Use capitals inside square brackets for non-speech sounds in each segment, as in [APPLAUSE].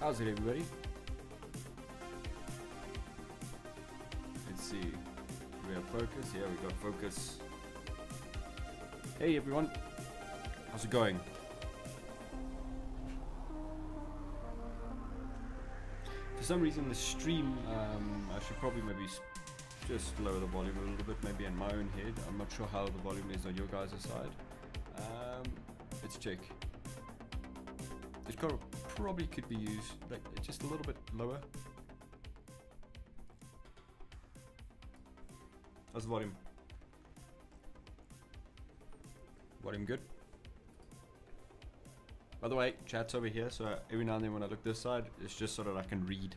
How's it, everybody? Let's see. Do we have focus? Yeah, we got focus. Hey, everyone. How's it going? For some reason, the stream, um, I should probably maybe just lower the volume a little bit, maybe in my own head. I'm not sure how the volume is on your guys' side. Um, let's check. It could, probably could be used like just a little bit lower. How's the volume? Volume good? By the way, chat's over here, so every now and then when I look this side, it's just so that I can read.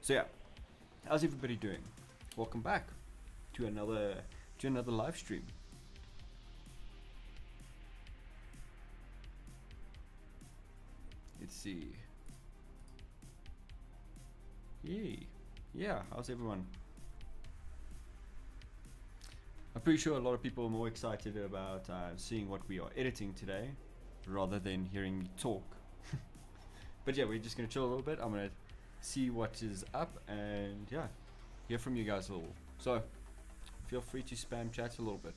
So yeah, how's everybody doing? Welcome back to another to another live stream. See. Yay. Yeah, how's everyone? I'm pretty sure a lot of people are more excited about uh, seeing what we are editing today rather than hearing me talk. [LAUGHS] but yeah, we're just going to chill a little bit. I'm going to see what is up and yeah, hear from you guys a little. So, feel free to spam chat a little bit.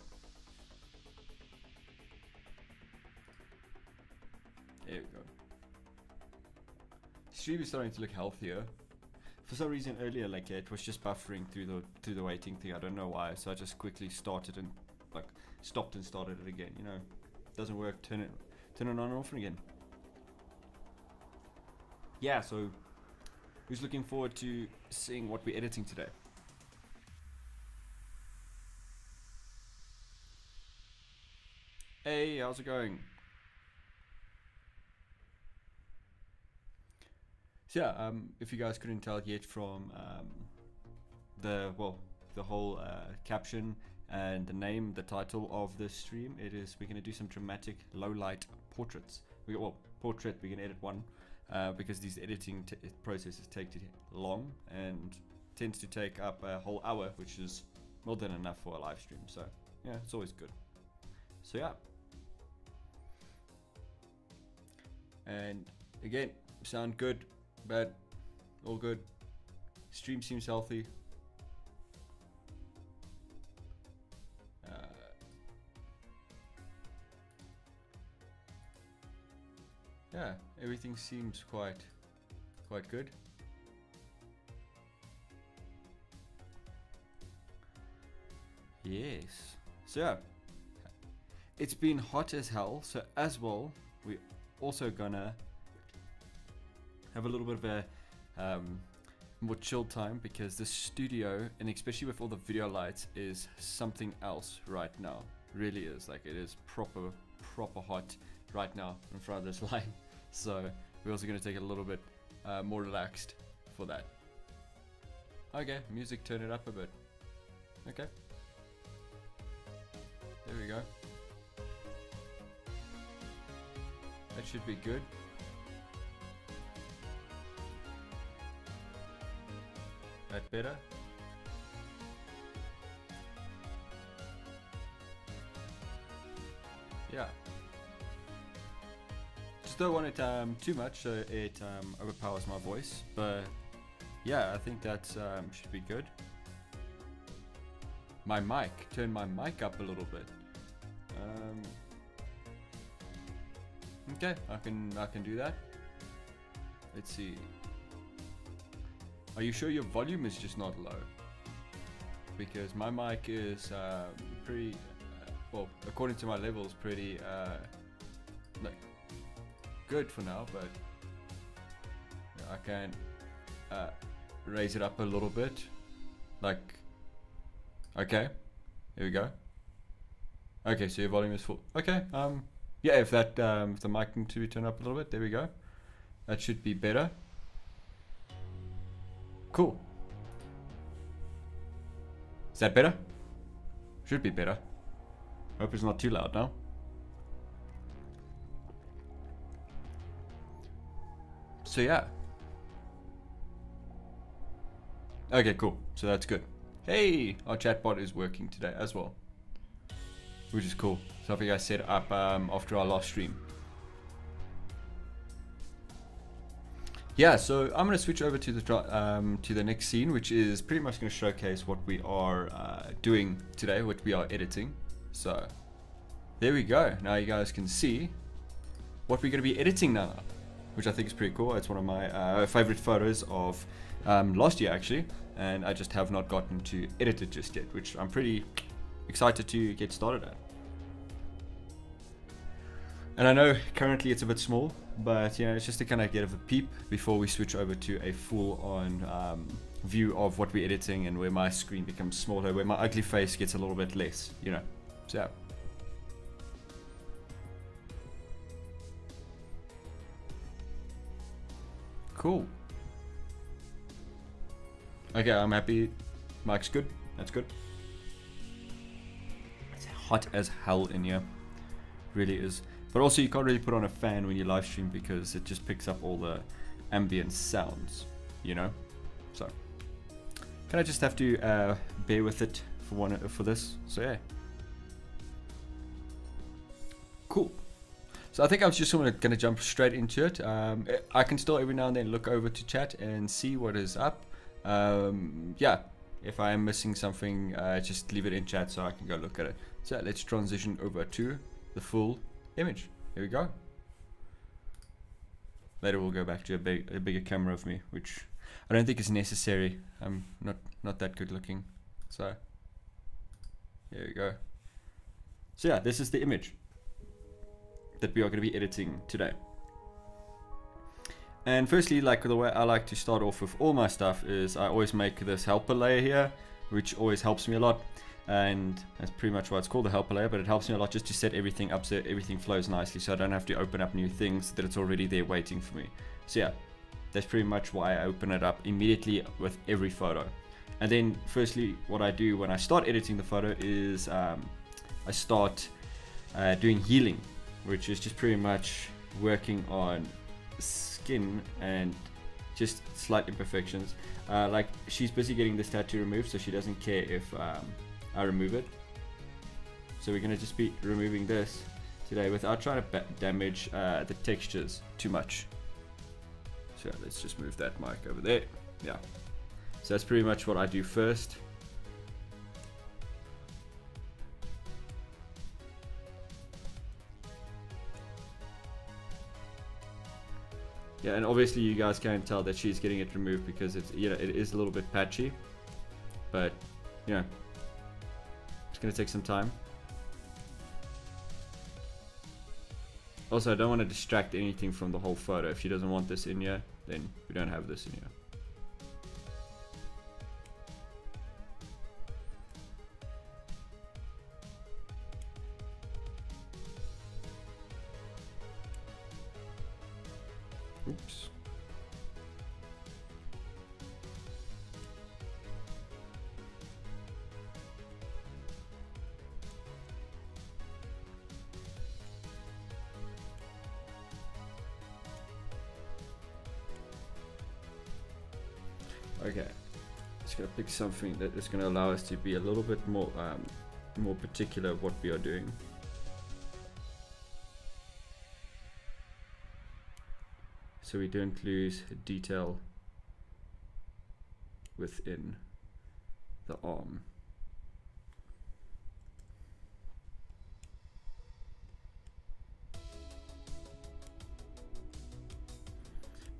Stream is starting to look healthier. For some reason earlier, like it was just buffering through the through the waiting thing. I don't know why. So I just quickly started and like stopped and started it again. You know, doesn't work. Turn it turn it on and off again. Yeah. So who's looking forward to seeing what we're editing today? Hey, how's it going? Yeah, um, if you guys couldn't tell yet from um, the well, the whole uh, caption and the name, the title of this stream, it is we're gonna do some dramatic low light portraits. We well, portrait we can edit one uh, because these editing processes take long and tends to take up a whole hour, which is more than enough for a live stream. So yeah, it's always good. So yeah. And again, sound good, bad, all good. Stream seems healthy. Uh, yeah, everything seems quite, quite good. Yes. So yeah, it's been hot as hell. So as well, we're also gonna have a little bit of a um, more chilled time because the studio and especially with all the video lights is something else right now. Really is like it is proper proper hot right now in front of this [LAUGHS] light. So we're also gonna take it a little bit uh, more relaxed for that. Okay, music turn it up a bit. Okay. There we go. That should be good. That better? Yeah. Just don't want it um, too much so it um, overpowers my voice, but yeah, I think that um, should be good. My mic, turn my mic up a little bit. Um, okay, I can I can do that. Let's see. Are you sure your volume is just not low? Because my mic is um, pretty, uh, well, according to my levels, pretty uh, like good for now. But I can uh, raise it up a little bit, like. Okay, here we go. Okay, so your volume is full. Okay, um, yeah, if that um, if the mic needs to be turned up a little bit, there we go. That should be better. Cool. Is that better? Should be better. Hope it's not too loud now. So yeah. Okay, cool. So that's good. Hey, our chatbot is working today as well, which is cool. So I think I set up um, after our last stream. Yeah, so I'm gonna switch over to the um, to the next scene, which is pretty much gonna showcase what we are uh, doing today, what we are editing. So there we go. Now you guys can see what we're gonna be editing now, which I think is pretty cool. It's one of my uh, favorite photos of um, last year actually, and I just have not gotten to edit it just yet, which I'm pretty excited to get started at. And I know currently it's a bit small, but you know it's just to kind of get a peep before we switch over to a full-on um, view of what we're editing and where my screen becomes smaller, where my ugly face gets a little bit less, you know. So. Cool. Okay, I'm happy. Mike's good. That's good. It's hot as hell in here. Really is. But also you can't really put on a fan when you live stream because it just picks up all the ambient sounds, you know? So, kind of just have to uh, bear with it for one for this. So yeah. Cool. So I think I'm just gonna, gonna jump straight into it. Um, I can still every now and then look over to chat and see what is up. Um, yeah, if I am missing something, uh, just leave it in chat so I can go look at it. So let's transition over to the full image. Here we go. Later we'll go back to a, big, a bigger camera of me, which I don't think is necessary. I'm not not that good looking. So here we go. So yeah, this is the image that we are going to be editing today. And firstly, like the way I like to start off with all my stuff is I always make this helper layer here, which always helps me a lot. And that's pretty much why it's called the helper layer, but it helps me a lot just to set everything up so everything flows nicely so I don't have to open up new things that it's already there waiting for me. So yeah, that's pretty much why I open it up immediately with every photo. And then firstly, what I do when I start editing the photo is um, I start uh, doing healing, which is just pretty much working on skin and just slight imperfections. Uh, like she's busy getting this tattoo removed, so she doesn't care if um, I remove it. So we're gonna just be removing this today without trying to damage uh, the textures too much. So let's just move that mic over there. Yeah. So that's pretty much what I do first. Yeah, and obviously you guys can tell that she's getting it removed because it's you know it is a little bit patchy, but you know it's gonna take some time. Also, I don't want to distract anything from the whole photo. If she doesn't want this in here, then we don't have this in here. Something that is gonna allow us to be a little bit more um, more particular what we are doing. so we don't lose detail within the arm.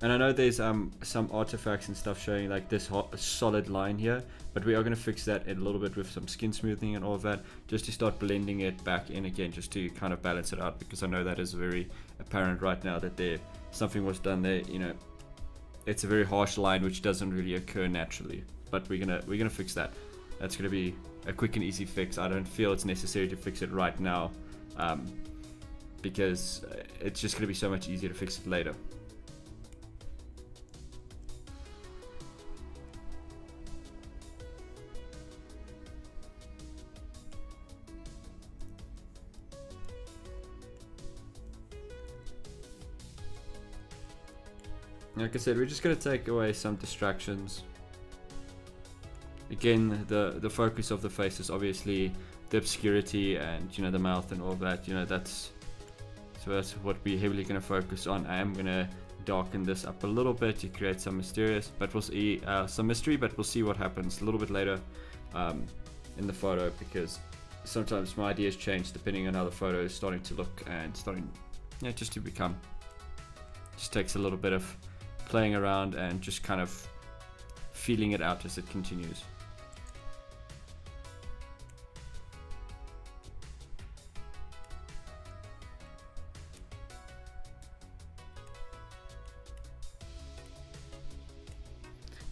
And I know there's um, some artifacts and stuff showing like this solid line here, but we are going to fix that a little bit with some skin smoothing and all of that, just to start blending it back in again, just to kind of balance it out, because I know that is very apparent right now that there something was done there. You know, it's a very harsh line which doesn't really occur naturally, but we're gonna we're gonna fix that. That's gonna be a quick and easy fix. I don't feel it's necessary to fix it right now, um, because it's just gonna be so much easier to fix it later. Like I said, we're just gonna take away some distractions. Again, the the focus of the face is obviously the obscurity and you know the mouth and all that. You know that's so that's what we're heavily gonna focus on. I am gonna darken this up a little bit to create some mysterious, but we'll see uh, some mystery. But we'll see what happens a little bit later um, in the photo because sometimes my ideas change depending on how the photo is starting to look and starting, yeah, just to become. Just takes a little bit of playing around and just kind of feeling it out as it continues.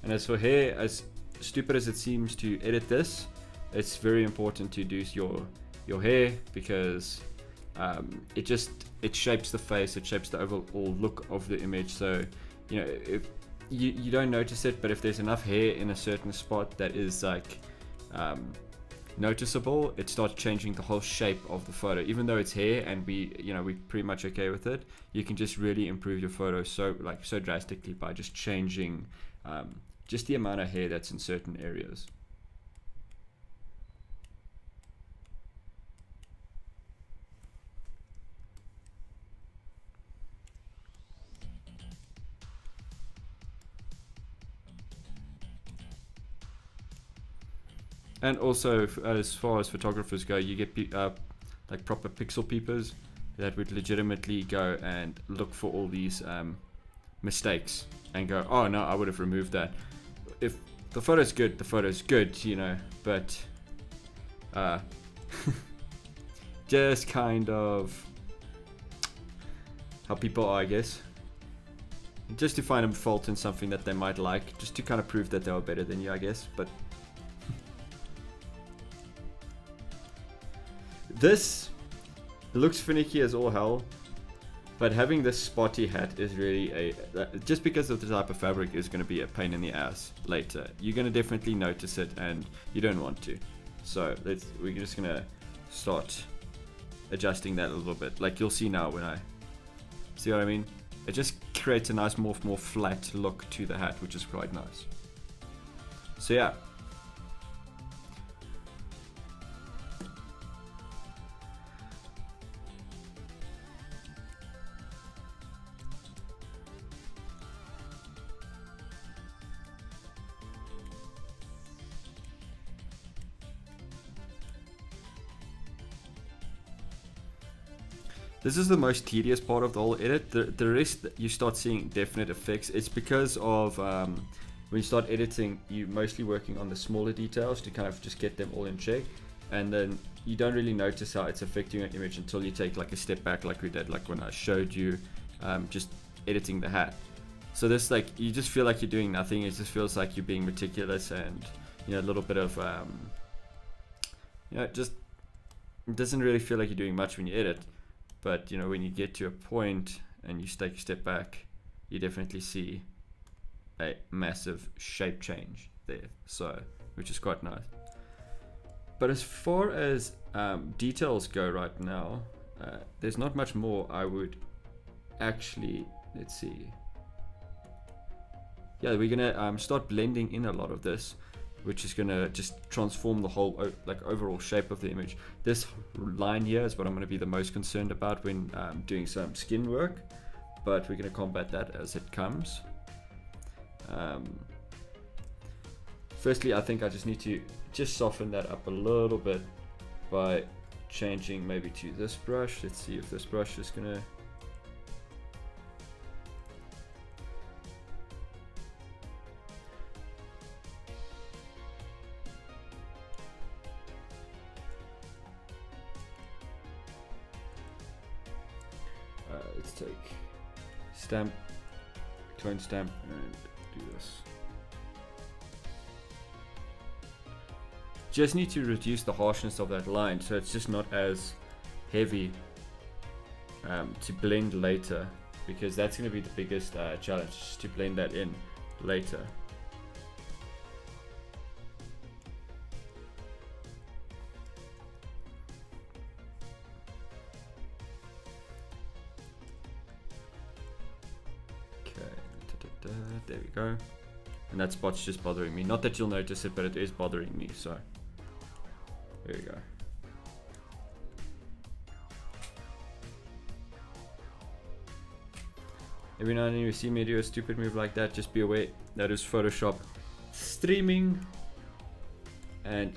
And as for hair, as stupid as it seems to edit this, it's very important to do your your hair because um, it just it shapes the face, it shapes the overall look of the image. So you know if you, you don't notice it, but if there's enough hair in a certain spot that is like um, noticeable, it starts changing the whole shape of the photo. Even though it's hair and we you know we're pretty much okay with it, you can just really improve your photo so like so drastically by just changing um, just the amount of hair that's in certain areas. And also, as far as photographers go, you get uh, like proper pixel peepers that would legitimately go and look for all these um, mistakes and go, oh no, I would have removed that if the photo's good, the photo's good, you know, but uh, [LAUGHS] just kind of how people are, I guess. Just to find a fault in something that they might like, just to kind of prove that they were better than you, I guess. But this looks finicky as all hell, but having this spotty hat is really a just because of the type of fabric is going to be a pain in the ass later. You're going to definitely notice it, and you don't want to. So let's we're just going to start adjusting that a little bit. Like you'll see now when I see what I mean. It just creates a nice more more flat look to the hat, which is quite nice. So yeah, This is the most tedious part of the whole edit. The, the rest, you start seeing definite effects. It's because of um, when you start editing, you're mostly working on the smaller details to kind of just get them all in check. And then you don't really notice how it's affecting your image until you take like a step back like we did, like when I showed you um, just editing the hat. So this like, you just feel like you're doing nothing. It just feels like you're being meticulous and, you know, a little bit of, um, you know, it just, it doesn't really feel like you're doing much when you edit. But you know, when you get to a point and you take a step back, you definitely see a massive shape change there. So, which is quite nice. But as far as um, details go right now, uh, there's not much more I would actually, let's see. Yeah, we're gonna um, start blending in a lot of this which is going to just transform the whole like overall shape of the image. This line here is what I'm going to be the most concerned about when um, doing some skin work, but we're going to combat that as it comes. Um, firstly, I think I just need to just soften that up a little bit by changing maybe to this brush. Let's see if this brush is going to stamp, clone stamp, and do this. Just need to reduce the harshness of that line so it's just not as heavy um, to blend later because that's going to be the biggest uh, challenge to blend that in later. And that spot's just bothering me. Not that you'll notice it, but it is bothering me, so. There you go. Every now and then you see me do a stupid move like that, just be aware that is Photoshop streaming and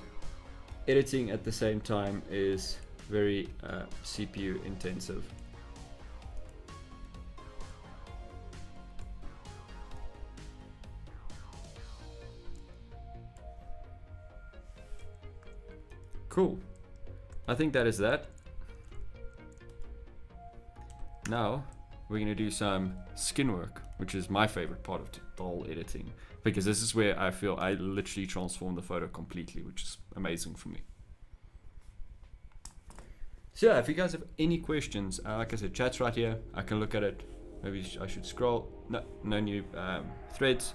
editing at the same time is very uh, CPU intensive. Cool. I think that is that. Now, we're going to do some skin work, which is my favorite part of the whole editing. Because this is where I feel I literally transform the photo completely, which is amazing for me. So yeah, if you guys have any questions, uh, like I said, chat's right here. I can look at it. Maybe I should scroll. No, no new um, threads.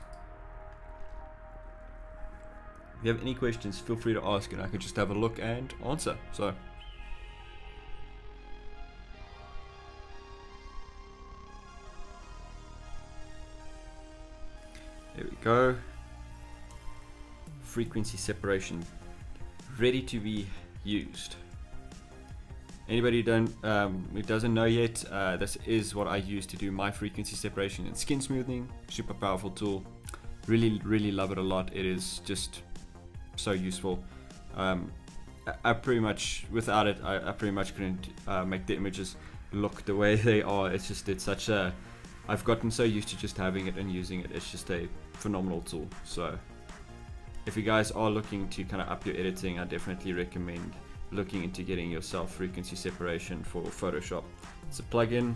If you have any questions, feel free to ask and I can just have a look and answer. So There we go. Frequency separation ready to be used. Anybody who, don't, um, who doesn't know yet, uh, this is what I use to do my frequency separation and skin smoothing. Super powerful tool. Really, really love it a lot. It is just so useful. Um, I, I, pretty much, without it, I, I pretty much couldn't uh, make the images look the way they are. It's just, it's such a, I've gotten so used to just having it and using it. It's just a phenomenal tool. So if you guys are looking to kind of up your editing, I definitely recommend looking into getting yourself frequency separation for Photoshop. It's a plugin.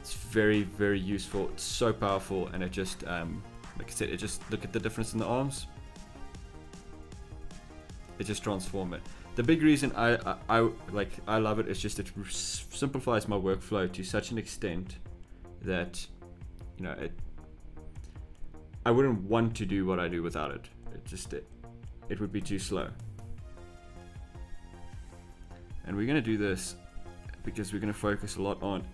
It's very, very useful. It's so powerful and it just, um, like I said, it just, look at the difference in the arms. It just transform it. The big reason I, I, I like, I love it is just it simplifies my workflow to such an extent that, you know, it I wouldn't want to do what I do without it. It just it, it would be too slow. And we're gonna do this because we're gonna focus a lot on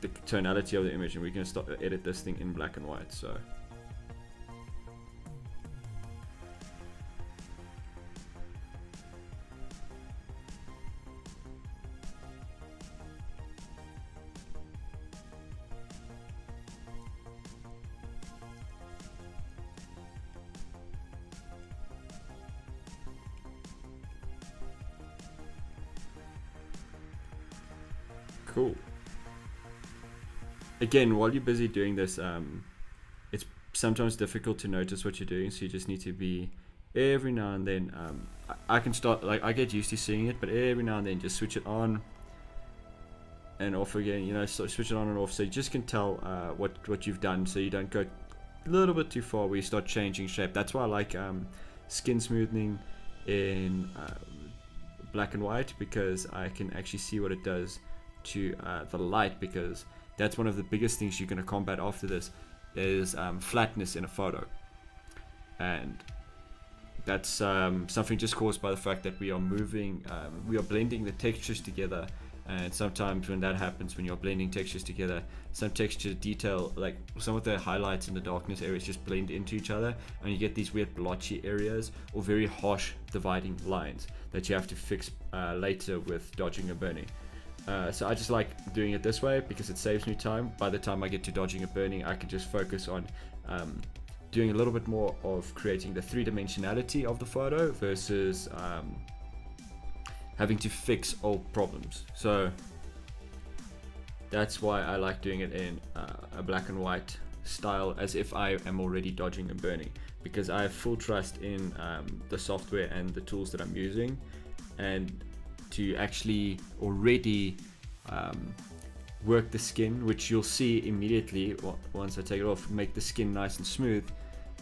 the tonality of the image and we're gonna start edit this thing in black and white. So Again, while you're busy doing this, um, it's sometimes difficult to notice what you're doing, so you just need to be every now and then. Um, I, I can start like I get used to seeing it, but every now and then just switch it on and off again. You know, so switch it on and off, so you just can tell uh, what what you've done, so you don't go a little bit too far where you start changing shape. That's why I like um, skin smoothing in uh, black and white because I can actually see what it does to uh, the light because that's one of the biggest things you're going to combat after this is um, flatness in a photo. And that's um, something just caused by the fact that we are moving um, we are blending the textures together. And sometimes when that happens when you're blending textures together some texture detail like some of the highlights in the darkness areas just blend into each other and you get these weird blotchy areas or very harsh dividing lines that you have to fix uh, later with dodging and burning uh, so I just like doing it this way because it saves me time. By the time I get to dodging and burning, I can just focus on um, doing a little bit more of creating the three dimensionality of the photo versus um, having to fix old problems. So that's why I like doing it in uh, a black and white style as if I am already dodging and burning because I have full trust in um, the software and the tools that I'm using and to actually already um, work the skin, which you'll see immediately once I take it off, make the skin nice and smooth.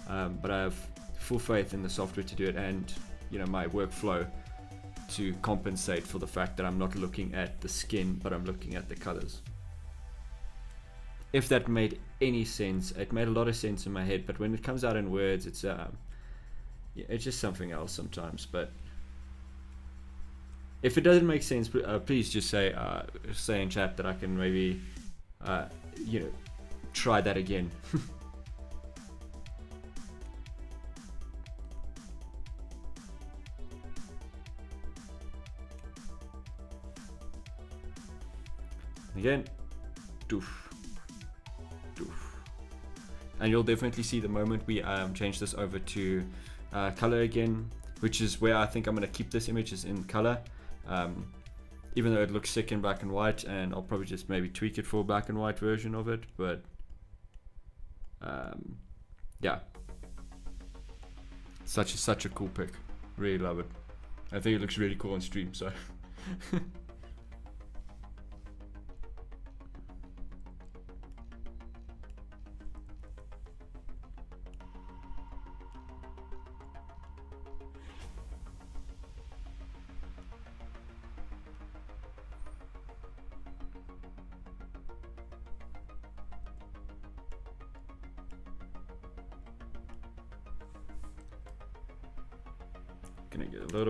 Um, but I have full faith in the software to do it and you know my workflow to compensate for the fact that I'm not looking at the skin, but I'm looking at the colors. If that made any sense, it made a lot of sense in my head, but when it comes out in words, it's yeah, it's just something else sometimes. But if it doesn't make sense, uh, please just say uh, say in chat that I can maybe uh, you know try that again. [LAUGHS] again, doof. and you'll definitely see the moment we um, change this over to uh, color again, which is where I think I'm gonna keep this image is in color. Um, even though it looks sick in black and white, and I'll probably just maybe tweak it for a black and white version of it, but um, yeah, such a, such a cool pick. Really love it. I think it looks really cool on stream, so. [LAUGHS]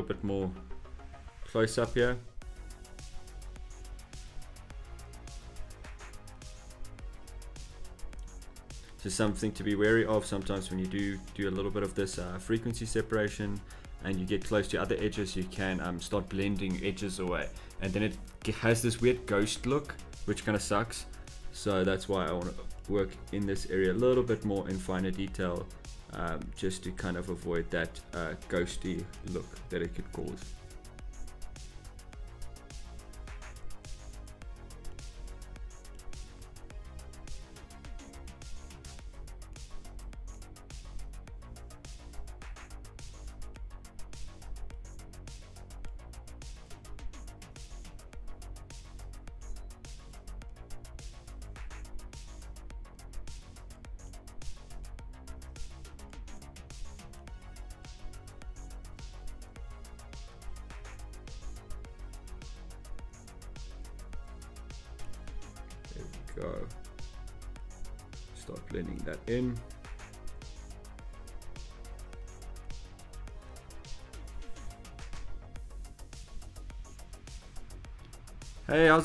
bit more close up here. So something to be wary of sometimes when you do do a little bit of this uh, frequency separation and you get close to other edges you can um, start blending edges away and then it has this weird ghost look which kind of sucks so that's why I want to work in this area a little bit more in finer detail um, just to kind of avoid that uh, ghosty look that it could cause.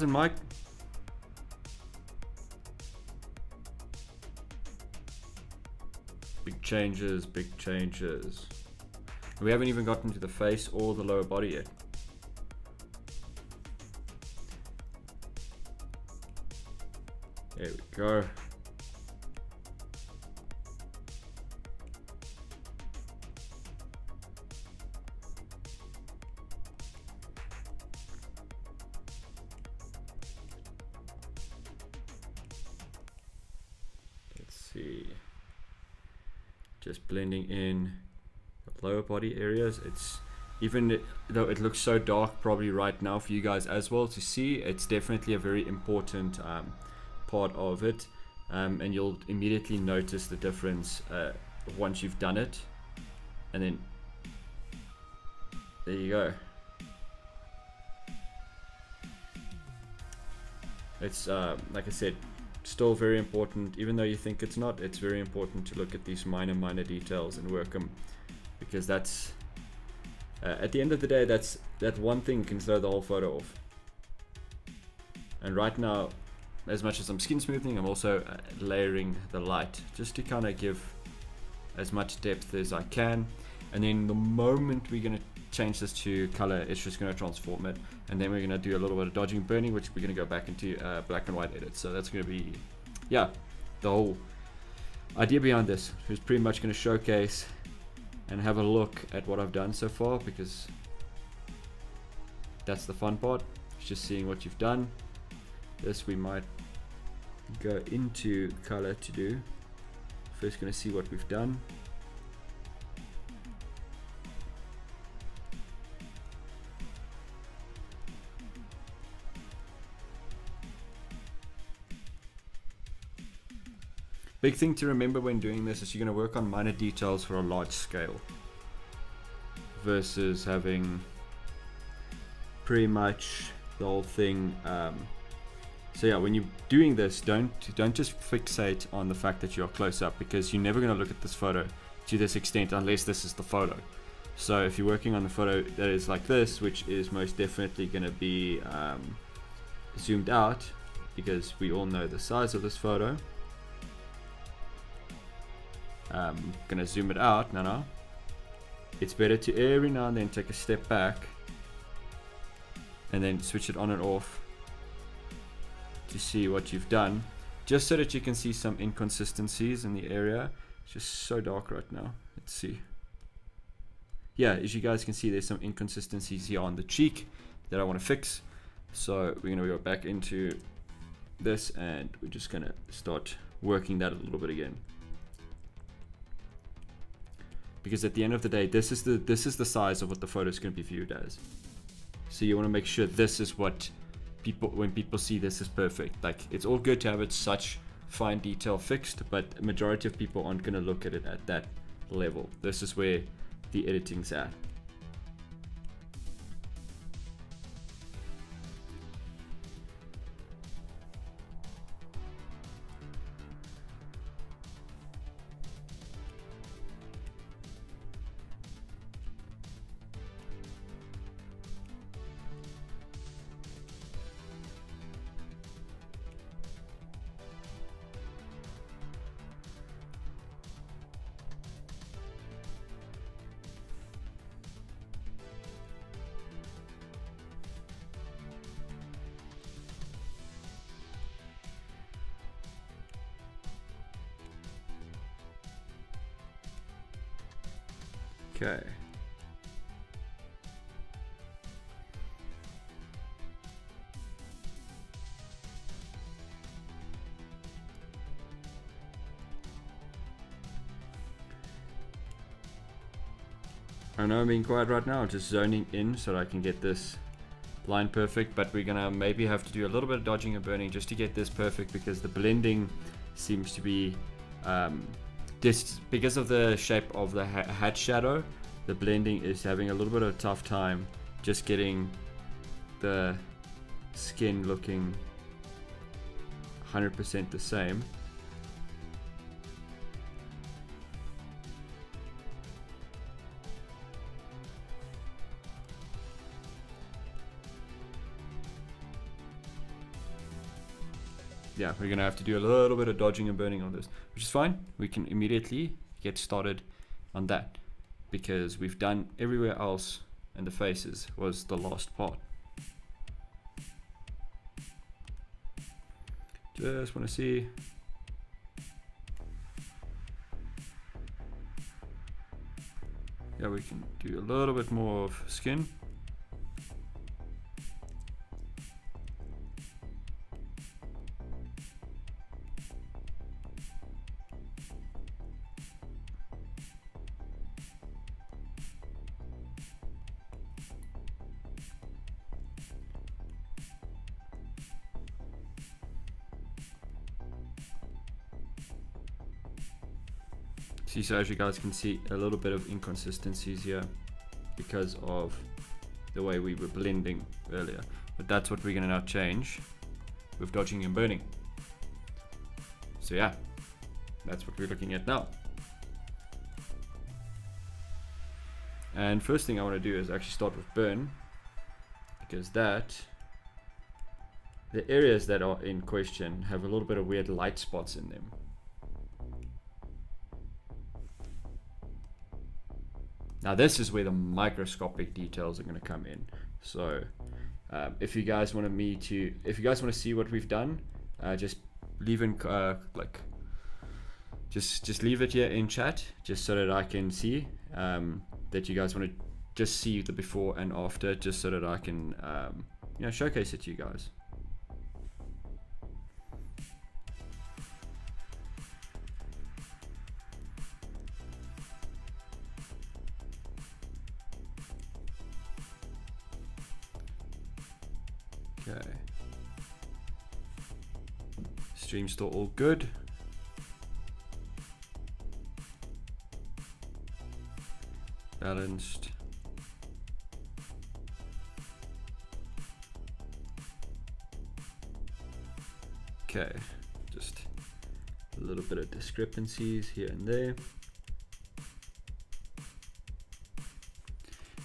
It, Mike? Big changes, big changes. We haven't even gotten to the face or the lower body yet. Areas. It's even though it looks so dark probably right now for you guys as well to see, it's definitely a very important um, part of it. Um, and you'll immediately notice the difference uh, once you've done it. And then there you go. It's uh, like I said still very important. Even though you think it's not it's very important to look at these minor minor details and work them because that's uh, at the end of the day that's that one thing can throw the whole photo off and right now as much as I'm skin smoothing, I'm also uh, layering the light just to kind of give as much depth as I can. And then the moment we're going to change this to color, it's just going to transform it. And then we're going to do a little bit of dodging burning, which we're going to go back into uh, black and white edit. So that's going to be, yeah, the whole idea behind this is pretty much going to showcase and have a look at what I've done so far because that's the fun part. It's just seeing what you've done. This we might go into color to do. First going to see what we've done Big thing to remember when doing this is you're going to work on minor details for a large scale versus having pretty much the whole thing um, so yeah, when you're doing this, don't don't just fixate on the fact that you're close up because you're never going to look at this photo to this extent unless this is the photo. So if you're working on the photo that is like this, which is most definitely going to be um, zoomed out because we all know the size of this photo. I'm to zoom it out now. now. It's better to every now and then take a step back and then switch it on and off to see what you've done just so that you can see some inconsistencies in the area. It's just so dark right now. Let's see. Yeah, as you guys can see, there's some inconsistencies here on the cheek that I want to fix. So we're going to go back into this and we're just going to start working that a little bit again. Because at the end of the day, this is the this is the size of what the photo is going to be viewed as. So you want to make sure this is what people when people see this is perfect. Like it's all good to have it such fine detail fixed, but majority of people aren't going to look at it at that level. This is where the editing's at. Okay. I know I'm being quiet right now, just zoning in so that I can get this line perfect, but we're gonna maybe have to do a little bit of dodging and burning just to get this perfect because the blending seems to be um, this because of the shape of the ha hat shadow the blending is having a little bit of a tough time just getting the skin looking 100% the same yeah, we're gonna have to do a little bit of dodging and burning on this, which is fine. We can immediately get started on that because we've done everywhere else and the faces was the last part. Just want to see. Yeah, we can do a little bit more of skin. So as you guys can see, a little bit of inconsistencies here because of the way we were blending earlier. But that's what we're gonna now change with dodging and burning. So yeah, that's what we're looking at now. And first thing I want to do is actually start with burn because that the areas that are in question have a little bit of weird light spots in them. Now this is where the microscopic details are going to come in. So um, if you guys want me to, if you guys want to see what we've done, uh, just leave in uh, like, just just leave it here in chat, just so that I can see um, that you guys want to just see the before and after, just so that I can um, you know showcase it to you guys. Stream still all good. Balanced. Okay, just a little bit of discrepancies here and there.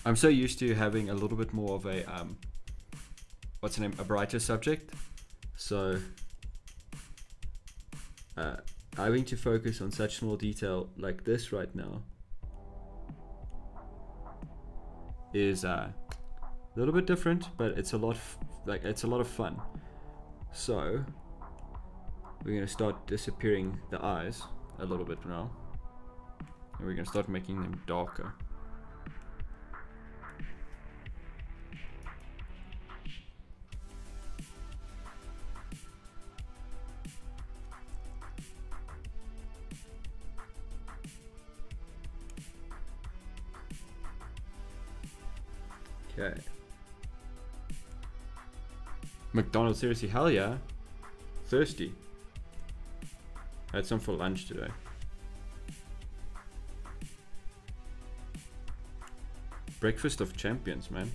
I'm so used to having a little bit more of a um, what's the name a brighter subject so uh, having to focus on such small detail like this right now is uh, a little bit different but it's a lot like it's a lot of fun so we're gonna start disappearing the eyes a little bit now. And we're gonna start making them darker. McDonald's, seriously, hell yeah. Thirsty. I had some for lunch today. Breakfast of champions, man.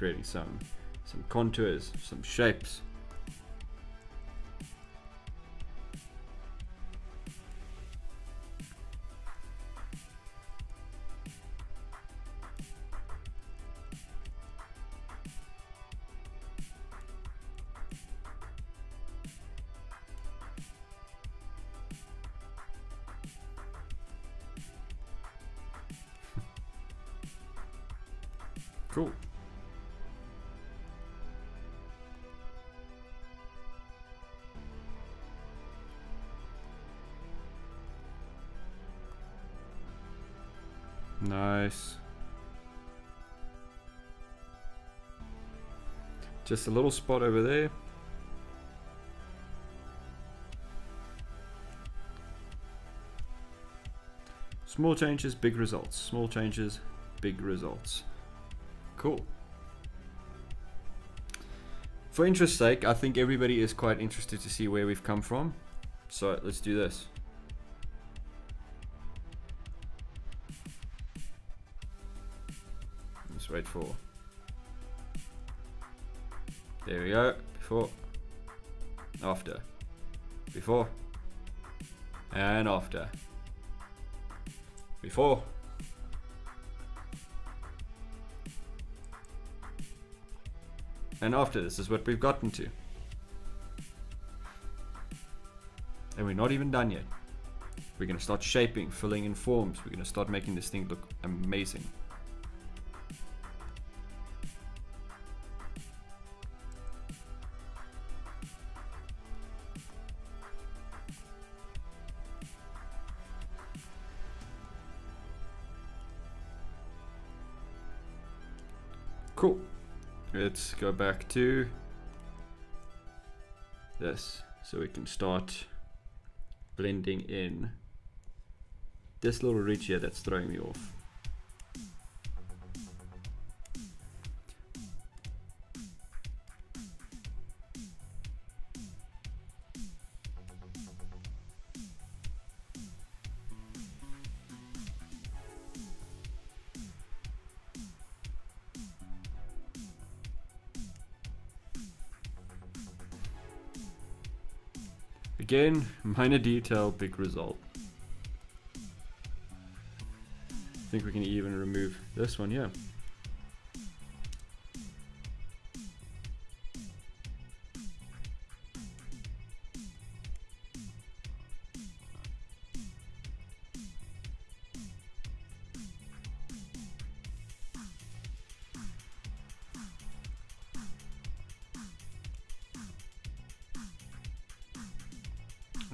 Creating some some contours, some shapes. [LAUGHS] Cool. Nice. Just a little spot over there. Small changes, big results. Small changes, big results. Cool. For interest's sake, I think everybody is quite interested to see where we've come from. So let's do this. For. There we go. Before. After. Before. And after. Before. And after this is what we've gotten to. And we're not even done yet. We're going to start shaping, filling in forms. We're going to start making this thing look amazing. Go back to this so we can start blending in this little ridge here that's throwing me off. Again, minor detail, big result. I think we can even remove this one, yeah.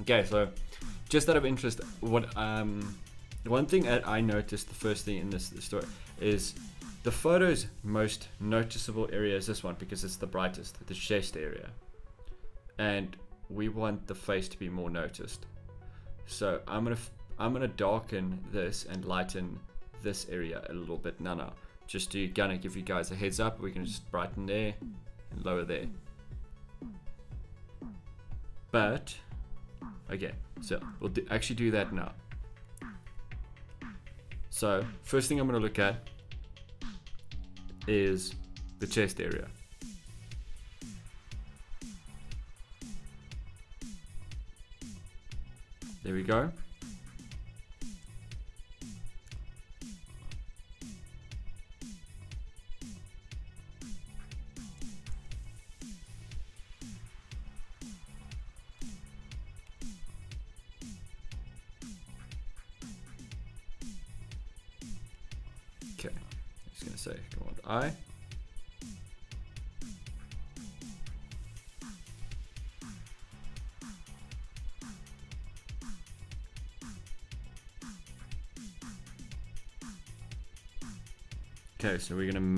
Okay, so just out of interest, what um, one thing that I noticed the first thing in this, this story is the photo's most noticeable area is this one because it's the brightest, the chest area, and we want the face to be more noticed. So I'm gonna I'm gonna darken this and lighten this area a little bit now just to kind of give you guys a heads up. We can just brighten there and lower there. But Okay, so we'll actually do that now. So first thing I'm going to look at is the chest area. There we go.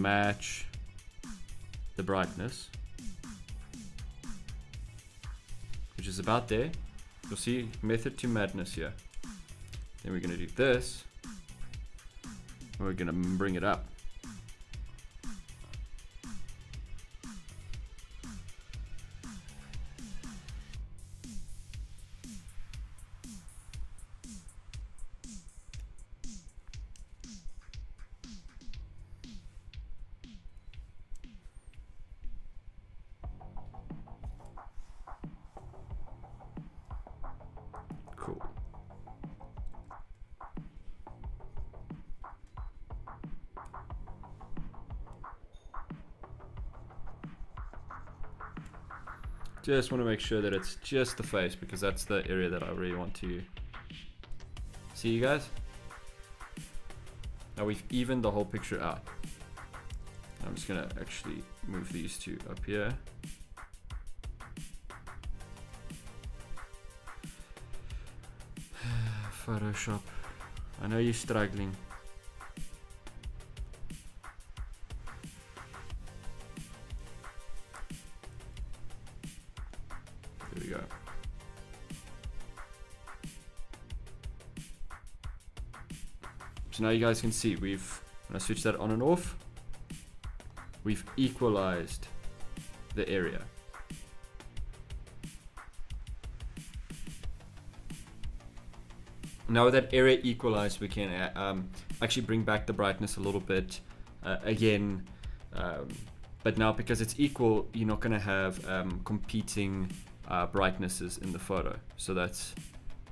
Match the brightness, which is about there. You'll see method to madness here. Then we're gonna do this, and we're gonna bring it up. Just want to make sure that it's just the face because that's the area that I really want to see you guys. Now we've evened the whole picture out. I'm just gonna actually move these two up here. [SIGHS] Photoshop. I know you're struggling. There we go. So now you guys can see we've, when I switch that on and off, we've equalized the area. Now with that area equalized, we can uh, um, actually bring back the brightness a little bit uh, again. Um, but now because it's equal, you're not going to have um, competing uh, brightnesses in the photo. So that's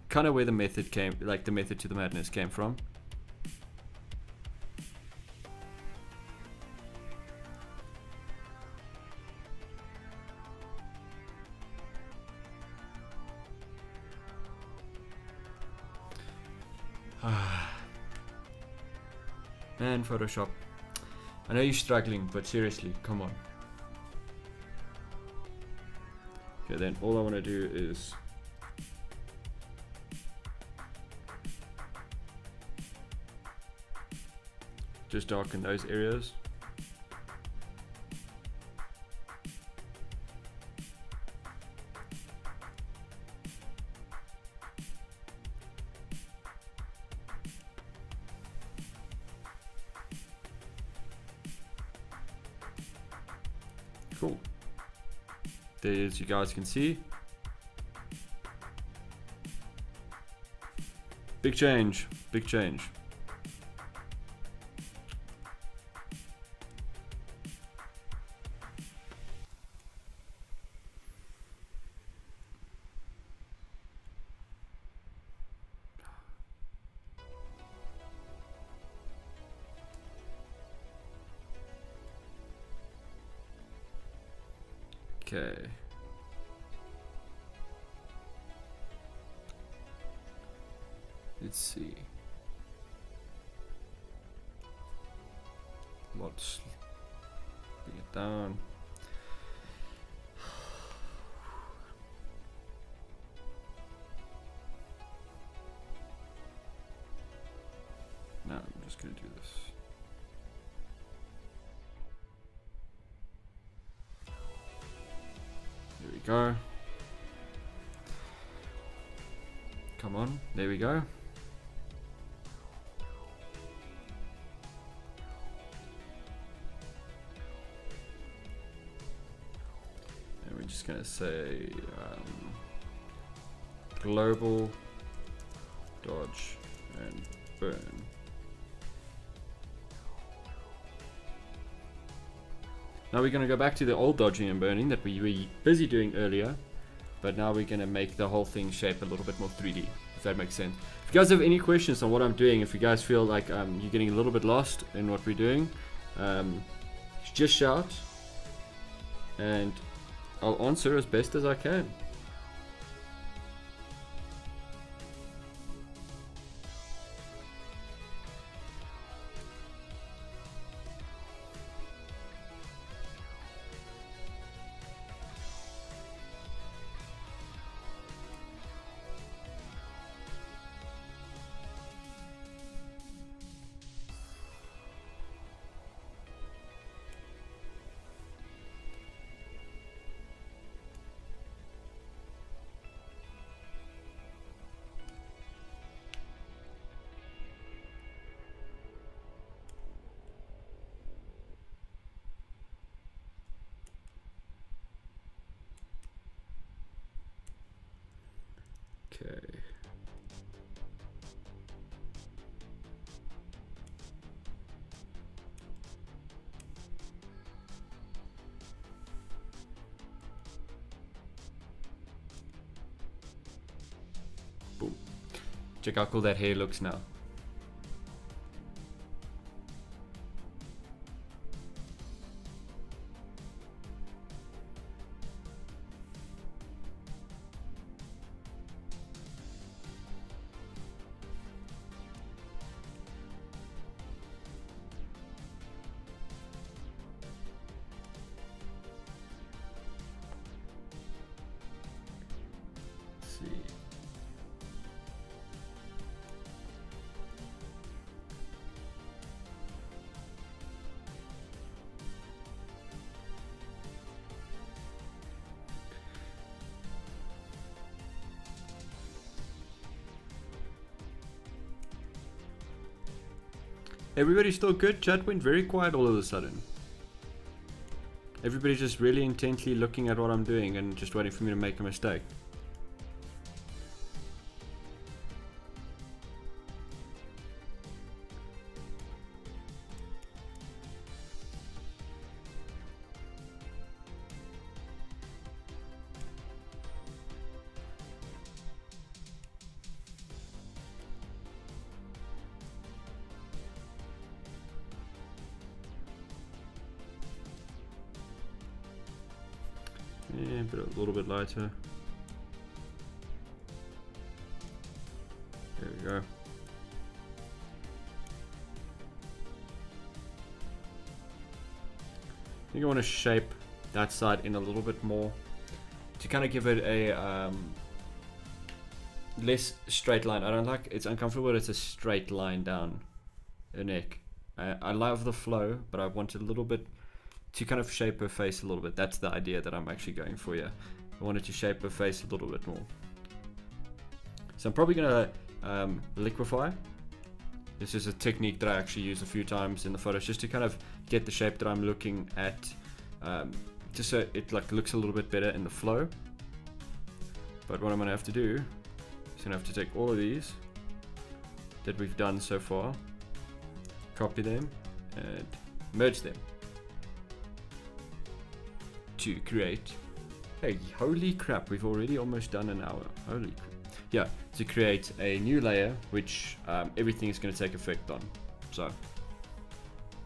kind of where the method came, like the method to the madness came from. [SIGHS] Man, Photoshop. I know you're struggling, but seriously, come on. Okay, then all I want to do is just darken those areas. There's, you guys can see. Big change, big change. Come on, there we go. And we're just gonna say um, global dodge and burn. Now we're going to go back to the old dodging and burning that we were busy doing earlier. But now we're going to make the whole thing shape a little bit more 3D, if that makes sense. If you guys have any questions on what I'm doing, if you guys feel like um, you're getting a little bit lost in what we're doing, um, just shout. And I'll answer as best as I can. How cool that hair looks now. Everybody's still good? Chat went very quiet all of a sudden. Everybody's just really intently looking at what I'm doing and just waiting for me to make a mistake. A little bit lighter. There we go. I think I want to shape that side in a little bit more to kind of give it a um, less straight line. I don't like it's uncomfortable. It's a straight line down the neck. I, I love the flow, but I want a little bit to kind of shape her face a little bit. That's the idea that I'm actually going for here. I wanted to shape her face a little bit more. So I'm probably gonna um, liquefy. This is a technique that I actually use a few times in the photos just to kind of get the shape that I'm looking at. Um, just so it like looks a little bit better in the flow. But what I'm gonna have to do is gonna have to take all of these that we've done so far, copy them, and merge them to create. Hey, holy crap! We've already almost done an hour. Holy crap! Yeah, to create a new layer, which um, everything is going to take effect on. So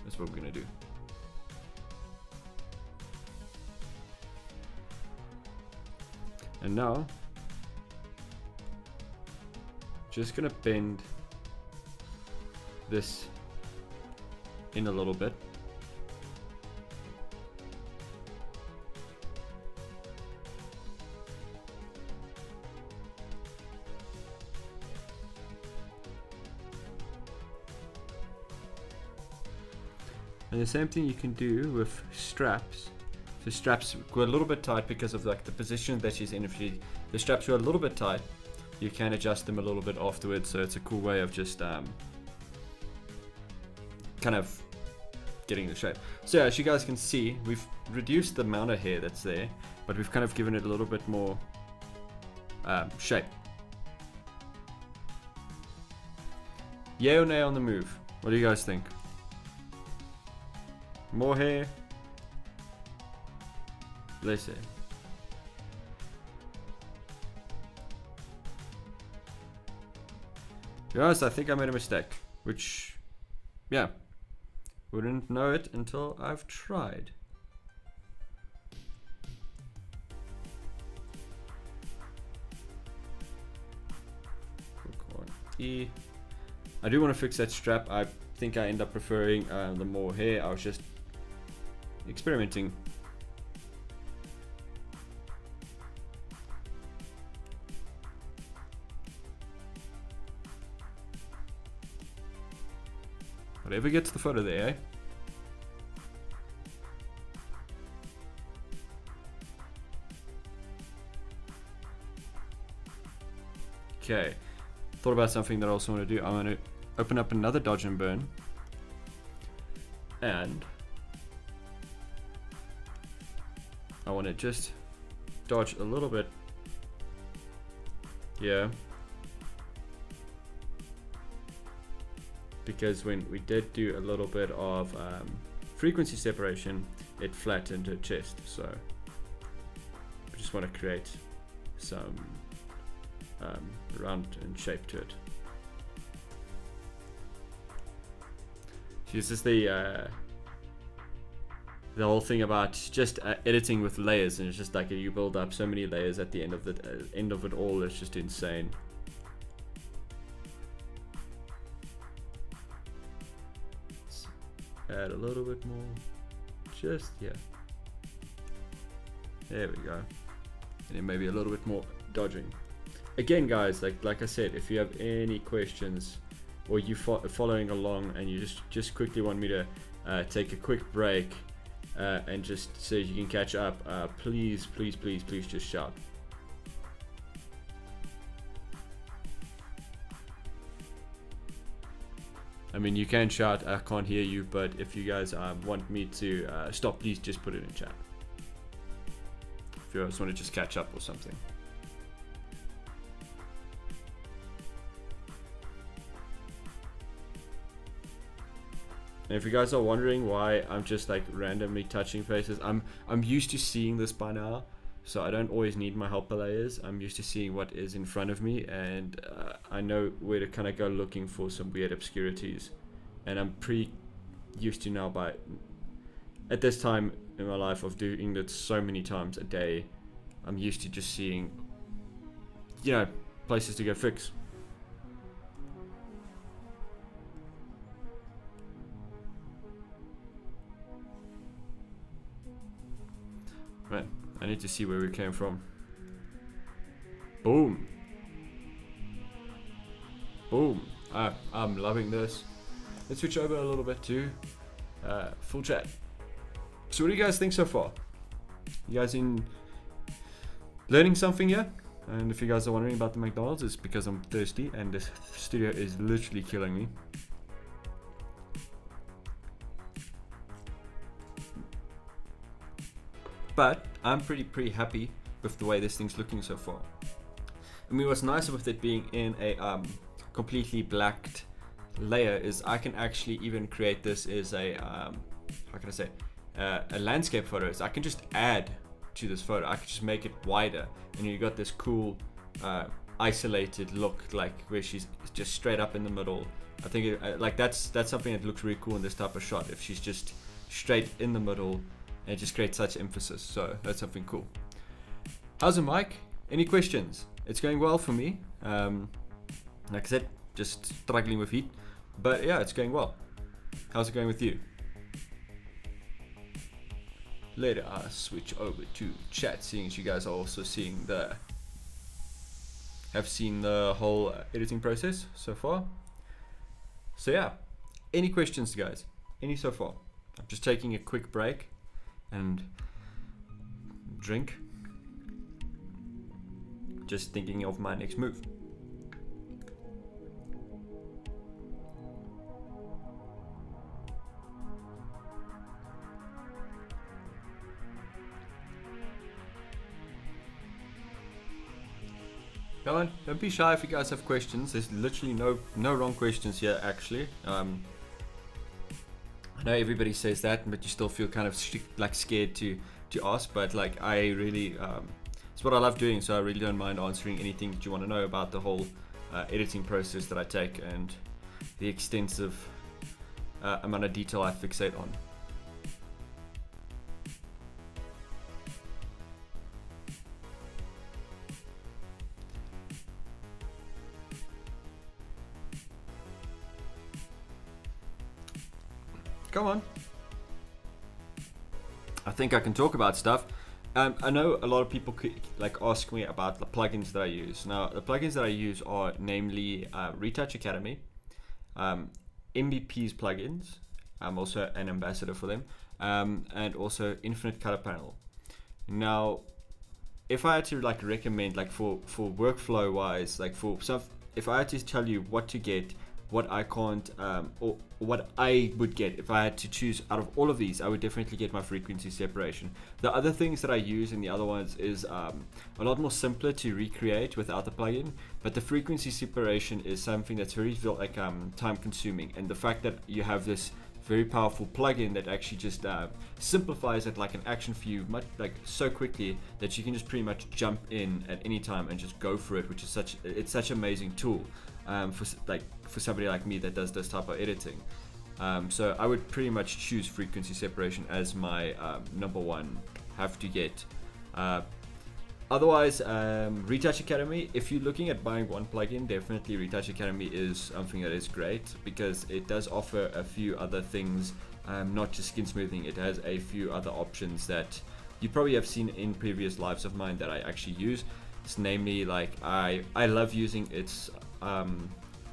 that's what we're going to do. And now, just going to bend this in a little bit. And the same thing you can do with straps. The straps go a little bit tight because of like the position that she's in. If she, the straps are a little bit tight, you can adjust them a little bit afterwards. So it's a cool way of just um, kind of getting the shape. So as you guys can see, we've reduced the amount of hair that's there, but we've kind of given it a little bit more um, shape. Yay or nay on the move? What do you guys think? More hair. Less hair. To be honest, I think I made a mistake. Which, yeah, wouldn't know it until I've tried. E. I do want to fix that strap. I think I end up preferring uh, the more hair. I was just experimenting. Whatever gets the photo there, eh? Okay. Thought about something that I also want to do. I'm going to open up another dodge and burn. And I want to just dodge a little bit yeah. Because when we did do a little bit of um, frequency separation, it flattened her chest. So we just want to create some um, round and shape to it. She uses the uh, the whole thing about just uh, editing with layers, and it's just like if you build up so many layers at the end of the uh, end of it all. It's just insane. Let's add a little bit more, just yeah. There we go, and then maybe a little bit more dodging. Again, guys, like like I said, if you have any questions or you fo following along and you just just quickly want me to uh, take a quick break uh, and just so you can catch up, uh, please, please, please, please just shout. I mean, you can shout, I can't hear you, but if you guys um, want me to uh, stop, please just put it in chat. If you guys want to just catch up or something. And if you guys are wondering why I'm just like randomly touching faces, I'm I'm used to seeing this by now, so I don't always need my helper layers. I'm used to seeing what is in front of me, and uh, I know where to kind of go looking for some weird obscurities, and I'm pretty used to now by at this time in my life of doing it so many times a day, I'm used to just seeing, you know, places to go fix. I need to see where we came from. Boom. Boom. Ah, I'm loving this. Let's switch over a little bit to uh, full chat. So what do you guys think so far? You guys in learning something yet? And if you guys are wondering about the McDonald's, it's because I'm thirsty and this studio is literally killing me. But I'm pretty pretty happy with the way this thing's looking so far. I mean, what's nice with it being in a um, completely blacked layer is I can actually even create this as a um, how can I say uh, a landscape photo. So I can just add to this photo. I can just make it wider, and you got this cool uh, isolated look, like where she's just straight up in the middle. I think it, uh, like that's that's something that looks really cool in this type of shot. If she's just straight in the middle and it just creates such emphasis. So that's something cool. How's it, Mike? Any questions? It's going well for me. Um, like I said, just struggling with heat, but yeah, it's going well. How's it going with you? Later, I switch over to chat, seeing as you guys are also seeing the have seen the whole editing process so far. So yeah, any questions, guys? Any so far? I'm just taking a quick break and drink. Just thinking of my next move. Come on, don't be shy if you guys have questions. There's literally no no wrong questions here actually. Um, I know everybody says that, but you still feel kind of like scared to to ask. But like I really, um, it's what I love doing, so I really don't mind answering anything that you want to know about the whole uh, editing process that I take and the extensive uh, amount of detail I fixate on. Come on. I think I can talk about stuff. Um, I know a lot of people could, like ask me about the plugins that I use. Now, the plugins that I use are namely uh, Retouch Academy, um, MBP's plugins. I'm also an ambassador for them, um, and also Infinite Color Panel. Now, if I had to like recommend, like for for workflow wise, like for stuff, if I had to tell you what to get what I can't, um, or what I would get if I had to choose out of all of these, I would definitely get my frequency separation. The other things that I use in the other ones is um, a lot more simpler to recreate without the plugin, but the frequency separation is something that's very like um, time consuming, and the fact that you have this very powerful plugin that actually just uh, simplifies it like an action for you much like so quickly that you can just pretty much jump in at any time and just go for it which is such it's such an amazing tool um, for like for somebody like me that does this type of editing. Um, so I would pretty much choose frequency separation as my um, number one have to get. Uh, otherwise, um, Retouch Academy, if you're looking at buying one plugin, definitely Retouch Academy is something that is great because it does offer a few other things, um, not just skin smoothing, it has a few other options that you probably have seen in previous lives of mine that I actually use. It's namely like I, I love using its um,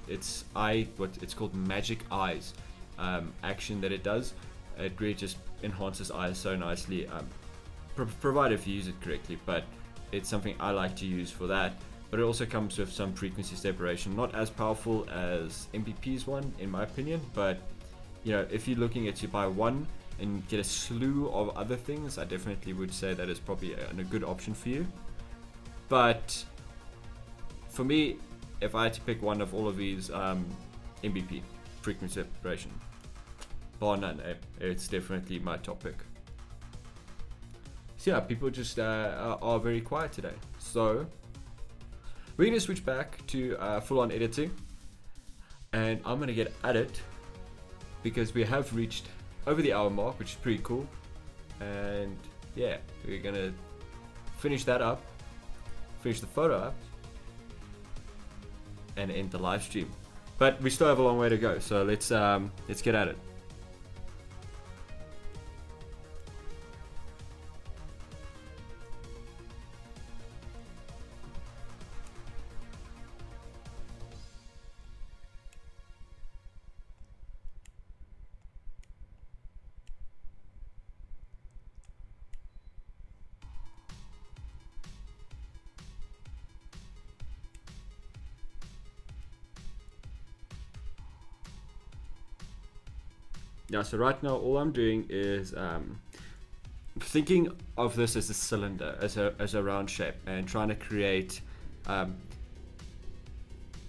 it's eye what it's called magic eyes um, action that it does. It really just enhances eyes so nicely, um, pro provided if you use it correctly. But it's something I like to use for that. But it also comes with some frequency separation, not as powerful as MPP's one, in my opinion. But you know, if you're looking at to buy one and get a slew of other things, I definitely would say that is probably a, a good option for you. But for me, if I had to pick one of all of these, um, MVP, frequency separation. Bar none, eh? it's definitely my topic. So yeah, people just uh, are very quiet today. So we're gonna switch back to uh, full-on editing, and I'm gonna get at it because we have reached over the hour mark, which is pretty cool. And yeah, we're gonna finish that up, finish the photo up, and end the live stream. But we still have a long way to go, so let's um, let's get at it. So right now all I'm doing is um, thinking of this as a cylinder as a, as a round shape and trying to create um,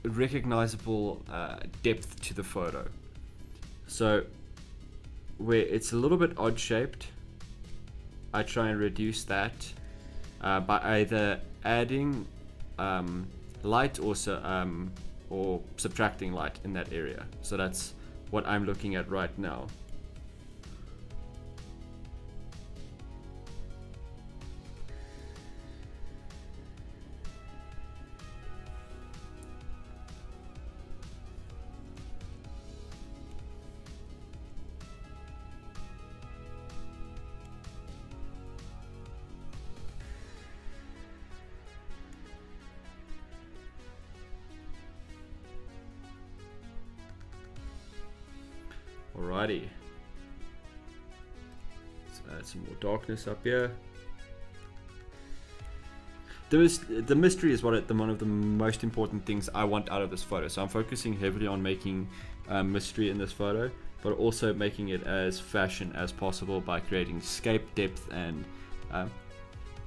recognizable uh, depth to the photo so where it's a little bit odd shaped I try and reduce that uh, by either adding um, light or, um, or subtracting light in that area so that's what I'm looking at right now. Up here. There is, the mystery is what it, the, one of the most important things I want out of this photo. So I'm focusing heavily on making um, mystery in this photo, but also making it as fashion as possible by creating scape depth and, um,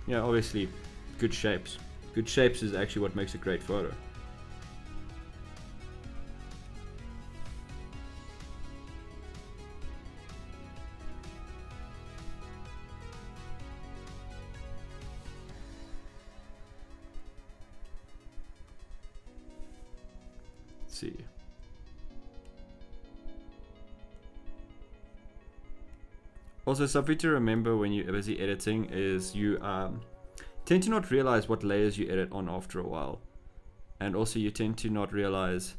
you know, obviously good shapes. Good shapes is actually what makes a great photo. Also, something to remember when you're busy editing is you um, tend to not realize what layers you edit on after a while. And also you tend to not realize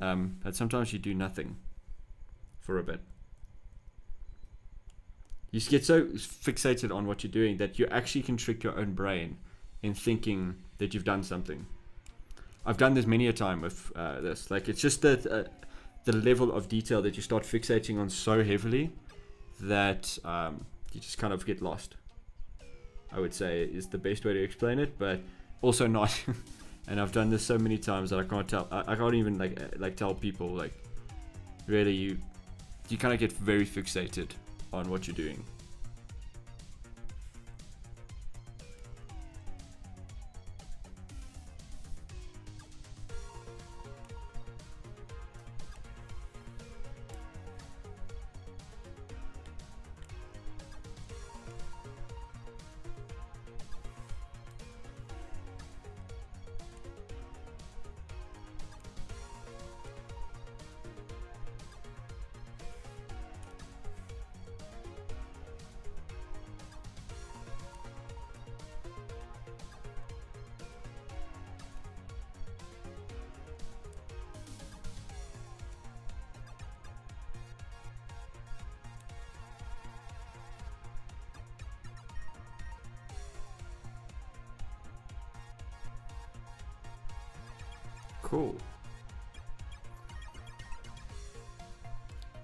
um, that sometimes you do nothing for a bit. You get so fixated on what you're doing that you actually can trick your own brain in thinking that you've done something. I've done this many a time with uh, this. Like it's just that uh, the level of detail that you start fixating on so heavily that um, you just kind of get lost. I would say is the best way to explain it, but also not. [LAUGHS] and I've done this so many times that I can't tell. I, I can't even like uh, like tell people like really you you kind of get very fixated on what you're doing.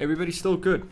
Everybody's still good.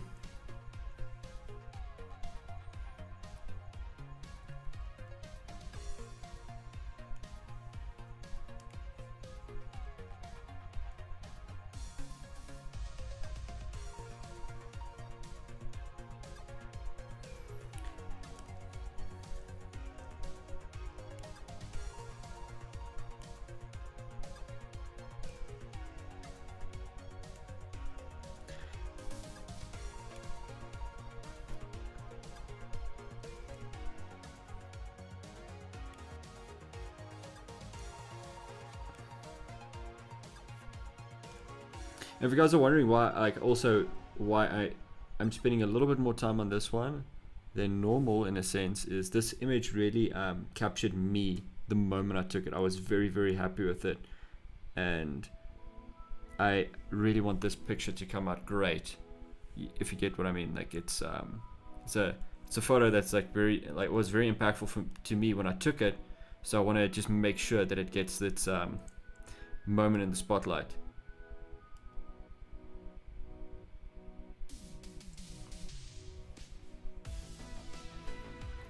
If you guys are wondering why, like, also why I, I'm spending a little bit more time on this one than normal in a sense, is this image really um, captured me the moment I took it. I was very, very happy with it, and I really want this picture to come out great. If you get what I mean, like it's um, it's a it's a photo that's like very like was very impactful for, to me when I took it. So I want to just make sure that it gets its um, moment in the spotlight.